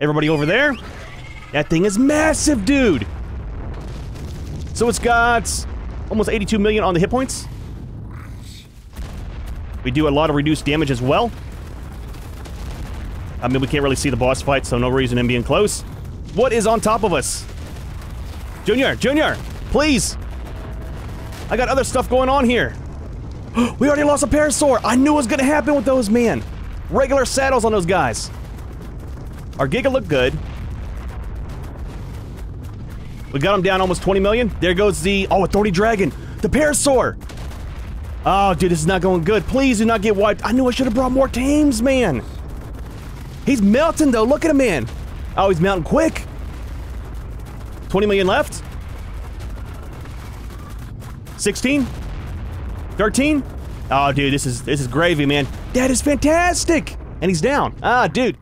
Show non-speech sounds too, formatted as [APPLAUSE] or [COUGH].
Everybody over there? That thing is massive, dude! So it's got almost 82 million on the hit points. We do a lot of reduced damage as well. I mean, we can't really see the boss fight, so no reason in being close. What is on top of us? Junior, Junior, please! I got other stuff going on here. [GASPS] we already lost a Parasaur! I knew it was gonna happen with those, man! Regular saddles on those guys. Our Giga looked good. We got him down almost 20 million. There goes the... Oh, Authority Dragon! The Parasaur! Oh, dude, this is not going good. Please do not get wiped. I knew I should have brought more teams, man. He's melting, though. Look at him, man. Oh, he's melting quick. 20 million left. 16? 13? Oh, dude, this is this is gravy, man. That is fantastic. And he's down. Ah, dude.